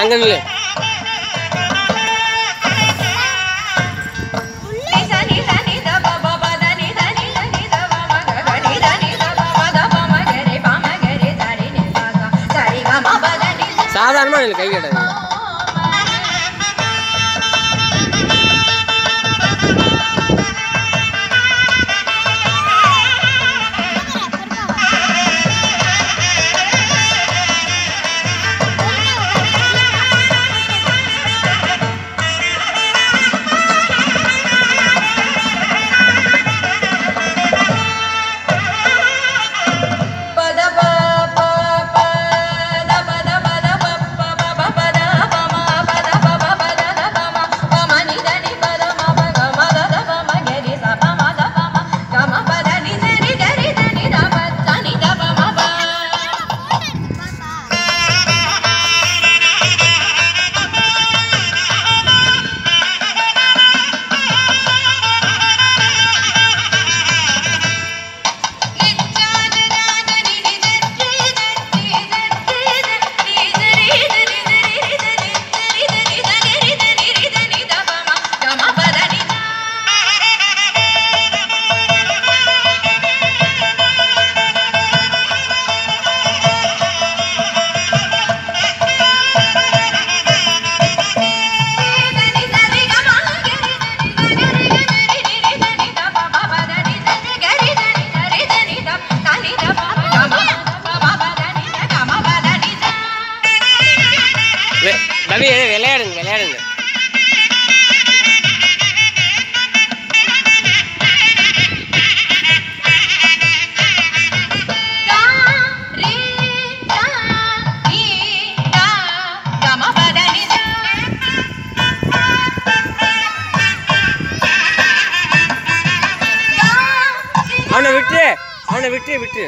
அங்கே நில்லு. சாதாரணமாக நில்லு கை கட்டாதீங்க. விட்டு விட்டு.